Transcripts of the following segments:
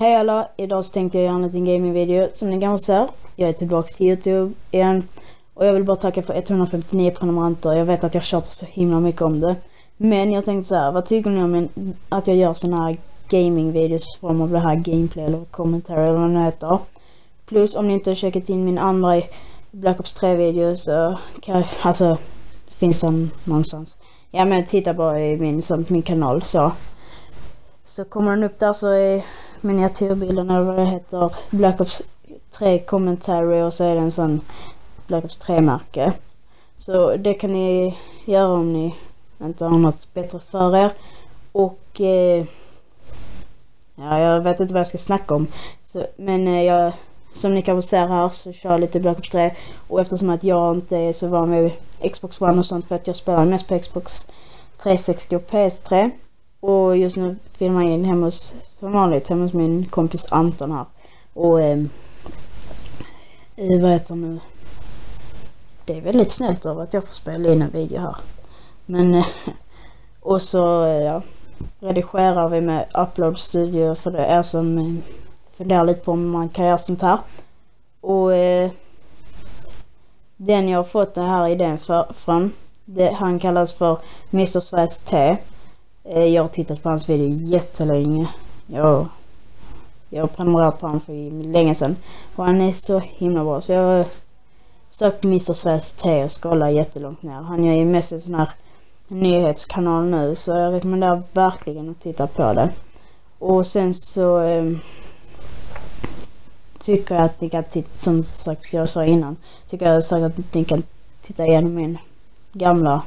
Hej alla! Idag så tänkte jag göra en liten gamingvideo Som ni kanske ser, jag är tillbaka till Youtube igen. Och jag vill bara tacka för 159 prenumeranter. Jag vet att jag tjatar så himla mycket om det. Men jag tänkte så här, vad tycker ni om en, att jag gör såna här gamingvideos i form av det här gameplay eller kommentarer eller vad det heter. Plus om ni inte har checkat in min andra Black Ops 3-video så kan, jag... alltså, finns den någonstans. Ja men titta bara i min, som, min kanal så. Så kommer den upp där så är miniatyrbilden eller vad det heter Black Ops 3 commentary och så är det en sån Black Ops 3-märke. Så det kan ni göra om ni inte har något bättre för er. Och eh, ja, jag vet inte vad jag ska snacka om. Så, men eh, jag, som ni kanske ser här så kör jag lite Black Ops 3. Och eftersom att jag inte är så van med Xbox One och sånt för att jag spelar mest på Xbox 360 och PS3. Och just nu filmar jag in hemma hos, som vanligt, hemma hos min kompis Anton här. Och eh, vad heter nu? Det är väldigt snällt av att jag får spela in en video här. Men eh, och så eh, ja, redigerar vi med Upload Studio för det är som eh, funderar lite på om man kan göra sånt här. Och eh, den jag har fått den här idén för, från, det, han kallas för Mr. Sveriges T. Eh, jag har tittat på hans video jättelänge. Jag, jag har prenumererat på honom för länge sedan. Och han är så himla bra. Så jag har sökt Mr. Sveriges T och scrollar jättelångt ner. Han gör ju mest en sån här nyhetskanal nu. Så jag rekommenderar verkligen att titta på det. Och sen så eh, tycker jag att ni kan titta, som sagt jag sa innan, tycker jag säkert att ni kan titta igenom min gamla,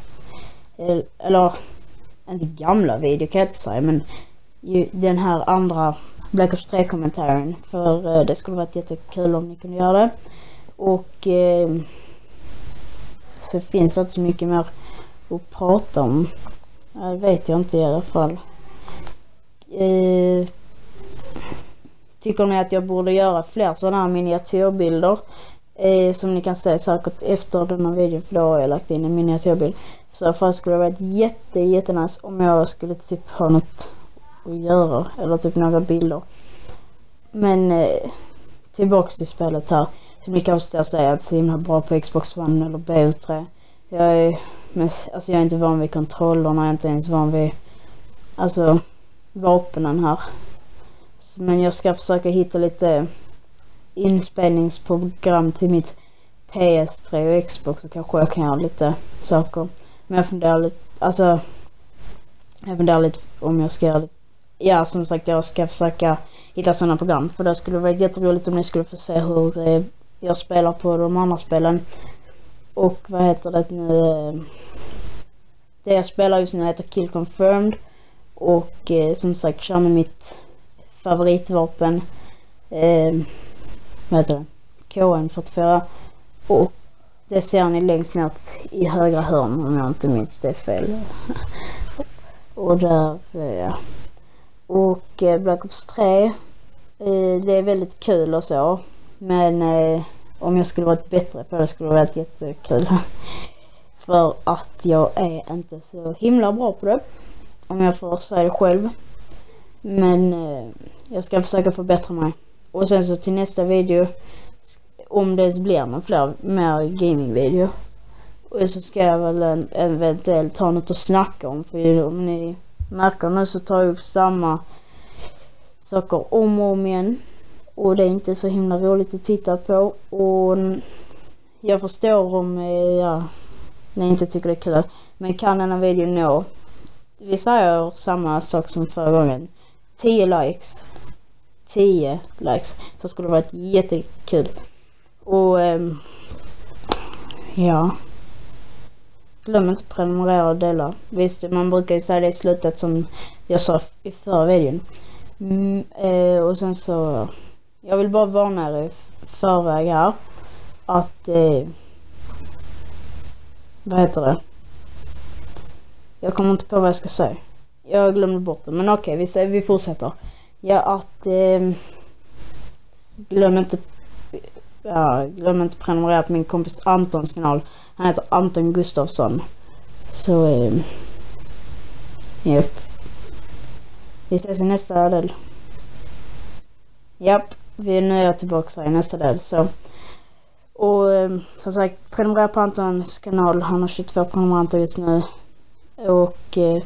eh, eller inte gamla video kan jag inte säga men ju, den här andra Black Ops 3-kommentaren. För eh, det skulle varit jättekul om ni kunde göra det. Och eh, så finns det inte så mycket mer att prata om. Det vet jag inte i alla fall. Eh, tycker ni att jag borde göra fler sådana här miniatyrbilder? Eh, som ni kan se säkert efter den här videon för då har jag lagt in en miniatyrbild. Så för det skulle varit jätte jättenice om jag skulle typ ha något att göra eller typ några bilder. Men eh, tillbaks till spelet här. Som ni kanske säga att så himla bra på Xbox One eller BO3. Jag är, mest, alltså jag är inte van vid kontrollerna, jag är inte ens van vid alltså vapnen här. Men jag ska försöka hitta lite inspelningsprogram till mitt PS3 och Xbox så kanske jag kan göra lite saker. Men jag funderar lite, alltså jag funderar lite om jag ska göra lite, ja som sagt jag ska försöka hitta sådana program. För det skulle vara jätteroligt om ni skulle få se hur eh, jag spelar på de andra spelen. Och vad heter det nu? Eh, det jag spelar just nu heter Kill Confirmed. Och eh, som sagt kör med mitt favoritvapen. Eh, vad heter det? KN44. Och det ser ni längst ner i högra hörn om jag inte minns det fel. och där, ja. Och eh, Black Ops 3. Eh, det är väldigt kul och så. Men eh, om jag skulle varit bättre på det skulle det varit jättekul. För att jag är inte så himla bra på det. Om jag får säga det själv. Men eh, jag ska försöka förbättra mig. Och sen så till nästa video om det blir någon fler mer gamingvideo. Och så ska jag väl eventuellt ha något att snacka om för om ni märker nu så tar jag upp samma saker om och om igen. Och det är inte så himla roligt att titta på och jag förstår om eh, ja, ni inte tycker det är kul. Men kan denna video videon nå, vi säger samma sak som förra gången, 10 likes. 10 likes. Så skulle det varit jättekul. Och eh, ja. Glöm inte att prenumerera och dela. Visst, man brukar ju säga det i slutet som jag sa i förra videon. Mm, eh, och sen så, jag vill bara varna er i förväg här. Att, eh, vad heter det? Jag kommer inte på vad jag ska säga. Jag glömde bort det, men okej, vi, vi fortsätter. Ja, att, eh, glöm inte ja, glöm inte att prenumerera på min kompis Antons kanal. Han heter Anton Gustafsson. Så, eh, japp. Vi ses i nästa del. japp, vi är nu tillbaka i nästa del. Så. Och eh, som sagt, prenumerera på Antons kanal. Han har 22 prenumeranter just nu. Och eh,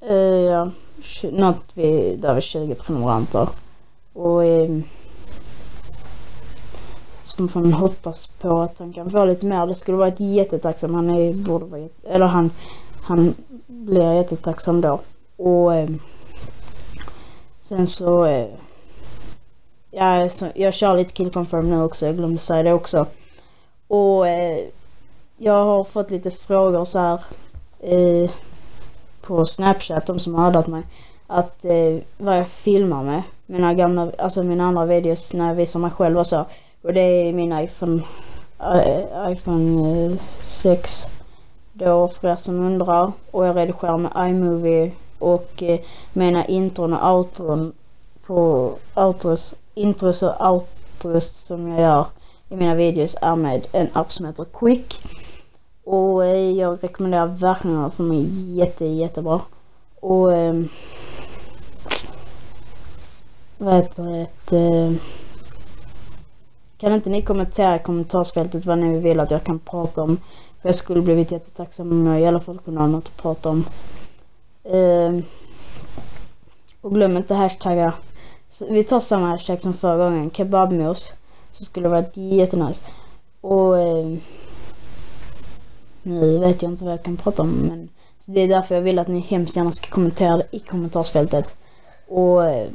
eh, ja, något vi, där vi 20 prenumeranter. Och eh, så får man hoppas på att han kan få lite mer. Det skulle varit jättetacksam. Han är, borde vara, eller han, han blir jättetacksam då. Och eh, sen så, eh, ja, så, jag kör lite kill confirm nu också. Jag glömde säga det också. Och eh, jag har fått lite frågor så här eh, på Snapchat, de som har addat mig, att eh, vad jag filmar med. Mina gamla, alltså mina andra videos när jag visar mig själv och så. Och det är min iPhone, eh, iPhone eh, 6 då för er som undrar. Och jag redigerar med iMovie och eh, mina intron och outron på outros, intros och outros som jag gör i mina videos är med en app som heter Quick. Och eh, jag rekommenderar verkligen den för mig jätte jättebra. Och eh, vad heter det? Eh, kan inte ni kommentera i kommentarsfältet vad ni vill att jag kan prata om? För jag skulle blivit jättetacksam om jag i alla fall kunde ha något att prata om. Eh, och glöm inte hashtagga. Så vi tar samma hashtag som förra gången, kebabmos. Så skulle det varit jättenice. Och eh, nu vet jag inte vad jag kan prata om men det är därför jag vill att ni hemskt gärna ska kommentera det i kommentarsfältet. Och eh,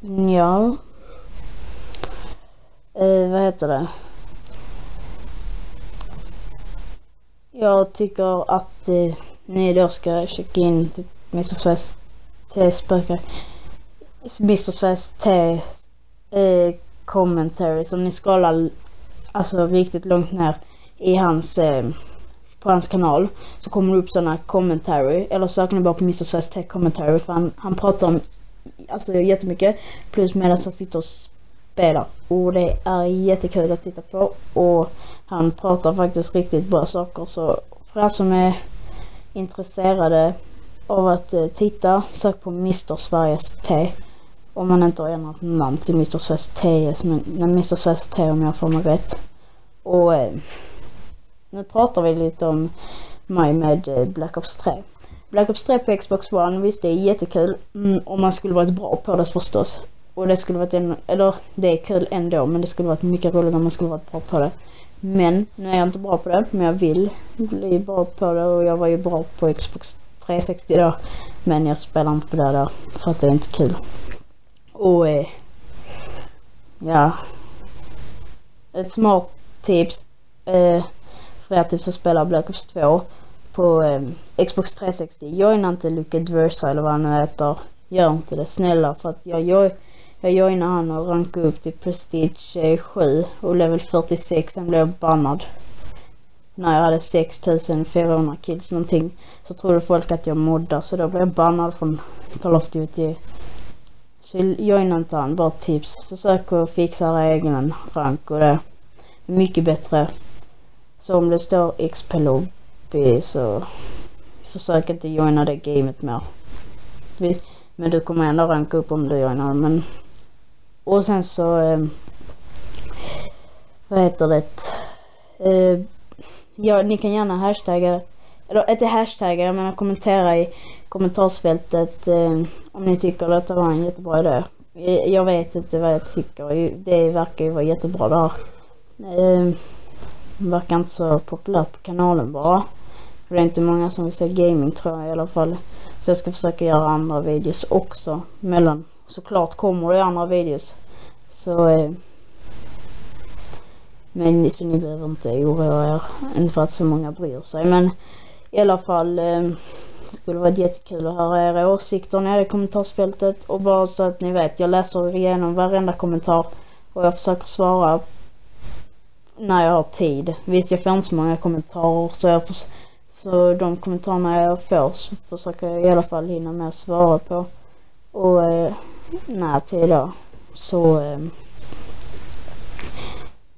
ja. Eh, vad heter det? Jag tycker att eh, ni då ska checka in typ Mr. Sveriges T-spökar. Mr. Sveriges T eh, commentary som ni scrollar alltså riktigt långt ner i hans eh, på hans kanal så kommer det upp sådana commentary eller söker ni bara på Mr. Sveriges T commentary för han, han pratar om alltså jättemycket plus medan han sitter och spelar och det är jättekul att titta på och han pratar faktiskt riktigt bra saker så för er som är intresserade av att eh, titta, sök på Mr Sveriges T. Om man inte har ändrat namn till Mr Sveriges T, men Mr Sveriges T om jag får mig rätt. Och eh, nu pratar vi lite om mig med eh, Black Ops 3. Black Ops 3 på Xbox One, visst det är jättekul mm, om man skulle varit bra på det förstås. Och det skulle varit en, eller det är kul ändå men det skulle varit mycket roligare om man skulle varit bra på det. Men nu är jag inte bra på det, men jag vill bli bra på det och jag var ju bra på Xbox 360 då. Men jag spelar inte på det där för att det är inte kul. Och eh, ja. Ett smart tips eh, för er tips att spela Black Ops 2 på eh, Xbox 360. Joina inte Luke Adversa eller vad han nu heter. Gör inte det snälla för att jag, jag jag joinade han och rankade upp till Prestige eh, 7 och level 46. Sen blev jag bannad. När jag hade 6400 kills någonting. Så trodde folk att jag moddar så då blev jag bannad från Call of Duty. Så joina inte han, bara tips. Försök att fixa era egen rank och det mycket bättre. Så om det står XP lobby så försök inte joina det gamet mer. Men du kommer ändå ranka upp om du joinar men och sen så, eh, vad heter det? Eh, ja, ni kan gärna hashtagga, eller inte hashtagga, jag menar kommentera i kommentarsfältet eh, om ni tycker att det var en jättebra idé. Eh, jag vet inte vad jag tycker, det verkar ju vara jättebra det här. Eh, verkar inte så populärt på kanalen bara. För det är inte många som vill se gaming tror jag i alla fall. Så jag ska försöka göra andra videos också mellan såklart kommer det andra videos. Så eh, men så ni behöver inte oroa er. Inte för att så många bryr sig. Men i alla fall eh, skulle vara jättekul att höra era åsikter nere i kommentarsfältet. Och bara så att ni vet, jag läser igenom varenda kommentar. Och jag försöker svara när jag har tid. Visst, jag får inte så många kommentarer så jag så de kommentarerna jag får så försöker jag i alla fall hinna med att svara på. Och eh, närtid då. Så eh,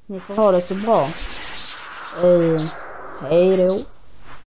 ni får ha det så bra. Eh, hej då.